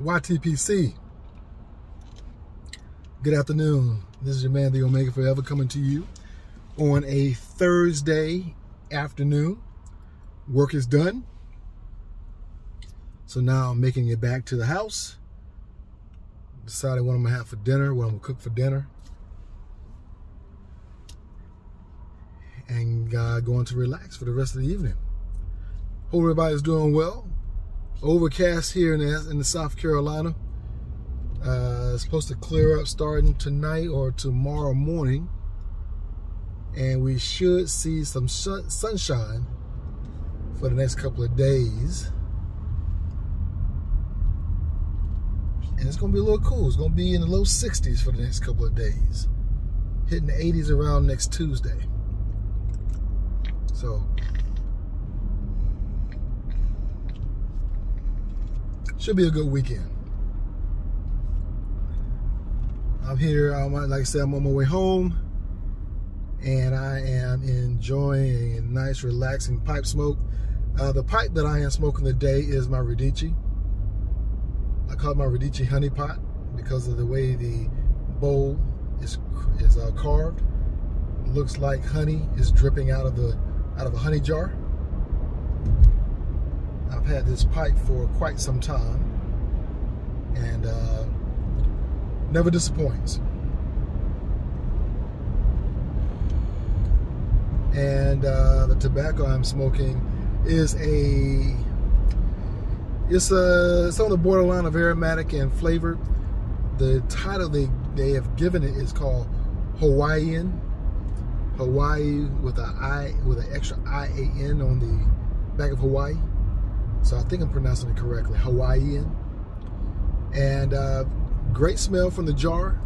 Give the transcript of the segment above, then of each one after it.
YTPC. Good afternoon. This is your man, the Omega Forever, coming to you on a Thursday afternoon. Work is done. So now I'm making it back to the house. Decided what I'm gonna have for dinner, what I'm gonna cook for dinner. And uh, going to relax for the rest of the evening. Hope everybody's doing well. Overcast here in the, in the South Carolina. Uh, it's supposed to clear up starting tonight or tomorrow morning. And we should see some sunshine for the next couple of days. And it's going to be a little cool. It's going to be in the low 60s for the next couple of days. Hitting the 80s around next Tuesday. So, should be a good weekend. I'm here, I'm, like I said, I'm on my way home and I am enjoying a nice relaxing pipe smoke. Uh, the pipe that I am smoking today is my Radice. I call it my Radice honey pot because of the way the bowl is, is uh, carved. It looks like honey is dripping out of the out of a honey jar. Had this pipe for quite some time and uh, never disappoints. And uh, the tobacco I'm smoking is a it's a it's on the borderline of aromatic and flavored. The title they they have given it is called Hawaiian. Hawaii with a I with an extra I A N on the back of Hawaii. So I think I'm pronouncing it correctly. Hawaiian. And uh, great smell from the jar.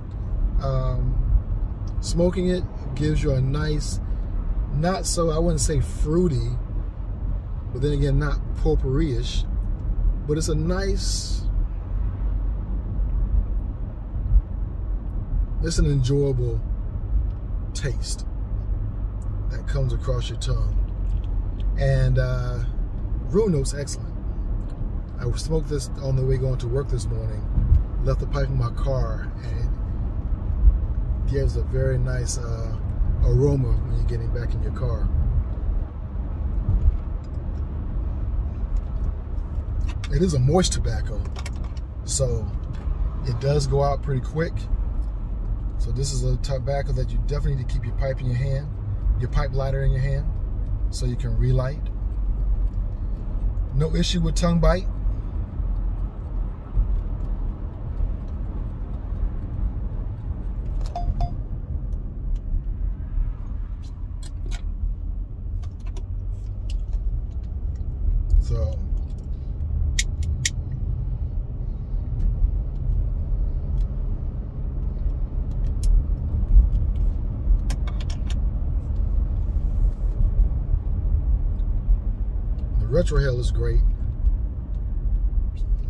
Um, smoking it gives you a nice, not so, I wouldn't say fruity, but then again, not potpourri-ish, but it's a nice, it's an enjoyable taste that comes across your tongue. And uh, notes excellent. I smoked this on the way going to work this morning, left the pipe in my car, and it gives a very nice uh, aroma when you're getting back in your car. It is a moist tobacco, so it does go out pretty quick. So this is a tobacco that you definitely need to keep your pipe in your hand, your pipe lighter in your hand, so you can relight. No issue with tongue bite. So the Hell is great,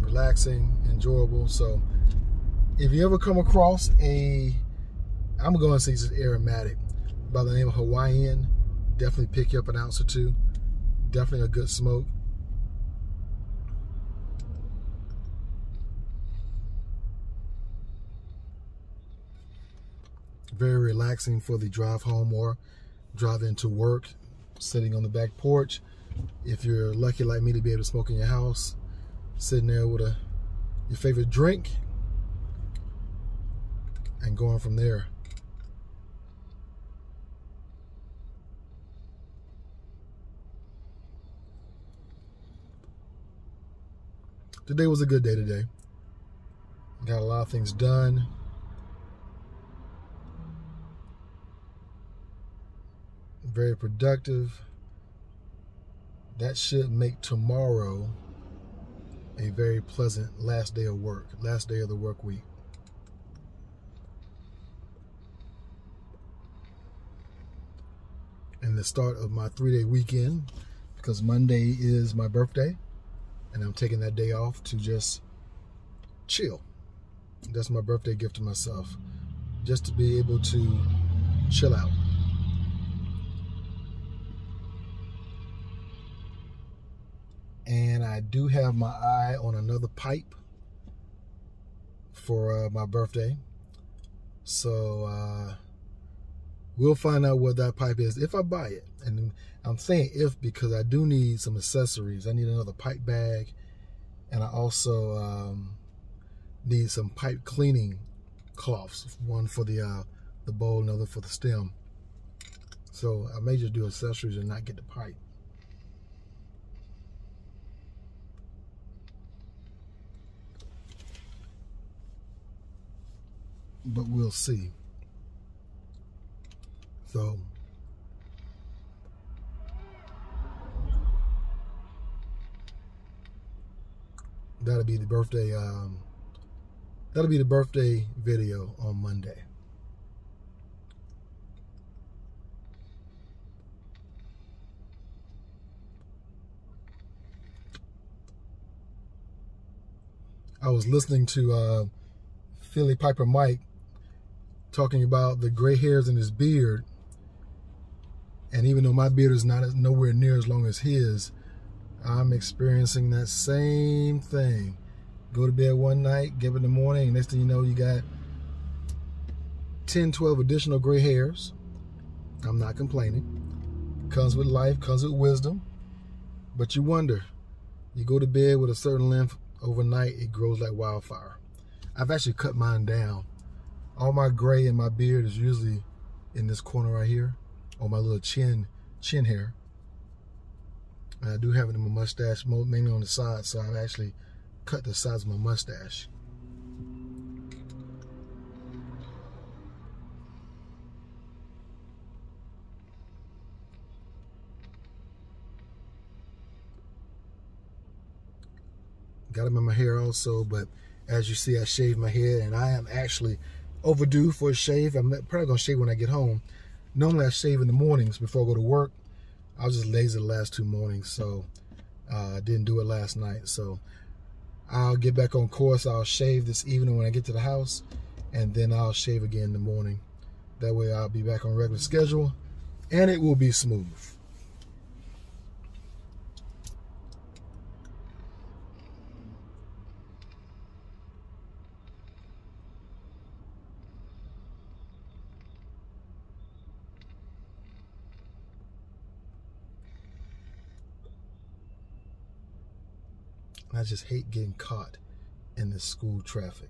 relaxing, enjoyable. So if you ever come across a, I'm going to say it's aromatic by the name of Hawaiian, definitely pick you up an ounce or two. Definitely a good smoke. very relaxing for the drive home or drive into work, sitting on the back porch. If you're lucky like me to be able to smoke in your house, sitting there with a your favorite drink and going from there. Today was a good day today. Got a lot of things done. very productive. That should make tomorrow a very pleasant last day of work, last day of the work week. And the start of my three day weekend because Monday is my birthday and I'm taking that day off to just chill. That's my birthday gift to myself, just to be able to chill out. and I do have my eye on another pipe for uh, my birthday. So uh, we'll find out what that pipe is if I buy it. And I'm saying if because I do need some accessories. I need another pipe bag, and I also um, need some pipe cleaning cloths. One for the uh, the bowl, another for the stem. So I may just do accessories and not get the pipe. But we'll see. So that'll be the birthday um, that'll be the birthday video on Monday. I was listening to uh, Philly Piper Mike talking about the gray hairs in his beard. And even though my beard is not nowhere near as long as his, I'm experiencing that same thing. Go to bed one night, get up in the morning, next thing you know, you got 10, 12 additional gray hairs. I'm not complaining. Comes with life, comes with wisdom. But you wonder, you go to bed with a certain length overnight, it grows like wildfire. I've actually cut mine down. All my gray in my beard is usually in this corner right here, on my little chin, chin hair. And I do have it in my mustache, mainly on the side, so I've actually cut the sides of my mustache. got them in my hair also, but as you see, I shaved my head and I am actually overdue for a shave. I'm probably gonna shave when I get home. Normally I shave in the mornings before I go to work. I was just lazy the last two mornings, so uh, I uh, didn't do it last night. So I'll get back on course. I'll shave this evening when I get to the house, and then I'll shave again in the morning. That way I'll be back on regular schedule, and it will be smooth. I just hate getting caught in the school traffic.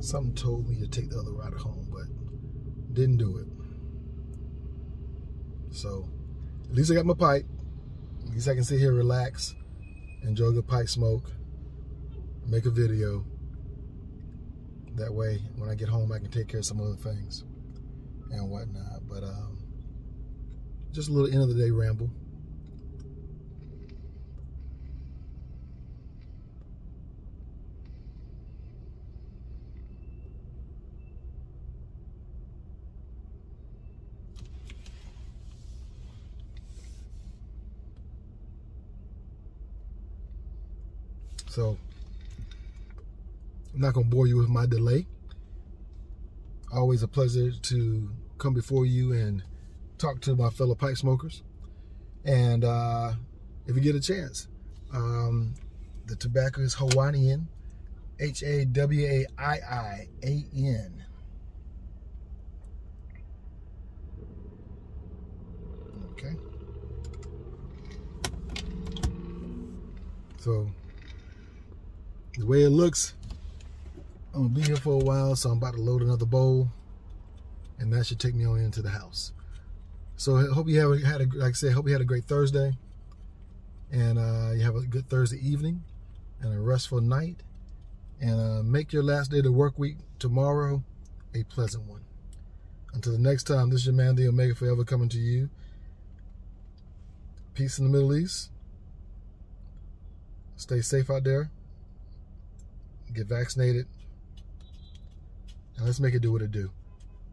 Something told me to take the other route home, but didn't do it. So, at least I got my pipe. At least I can sit here, relax, enjoy the pipe smoke, make a video. That way, when I get home, I can take care of some other things and whatnot. But um, just a little end of the day ramble. So I'm not going to bore you with my delay. Always a pleasure to come before you and talk to my fellow pipe smokers. And uh, if you get a chance, um, the tobacco is Hawaiian, H A W A I I A N. Okay. So the way it looks, I'm gonna be here for a while, so I'm about to load another bowl, and that should take me on into the house. So I hope you have had a like I said, hope you had a great Thursday, and uh, you have a good Thursday evening, and a restful night, and uh, make your last day of the work week tomorrow a pleasant one. Until the next time, this is your man, the Omega Forever, coming to you. Peace in the Middle East. Stay safe out there get vaccinated, and let's make it do what it do.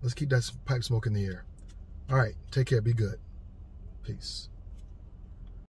Let's keep that pipe smoke in the air. All right, take care. Be good. Peace.